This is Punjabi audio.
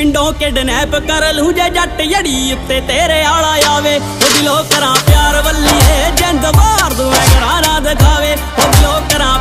ਪਿੰਡੋਂ ਕਿਡਨੈਪ ਕਰ ਲੂ ਜੇ ਜੱਟ ਜੜੀ ਉੱਤੇ ਤੇਰੇ ਆਲਾ ਆਵੇ। ਉਹ ਦਿਲੋਂ ਕਰਾਂ ਪਿਆਰ ਵੱਲੀਏ, ਜਿੰਦ ਮਾਰ ਦੂੰ ਐ ਘਰਾਣਾ ਦਿਖਾਵੇ। ਉਹ ਦਿਲੋਂ ਕਰਾਂ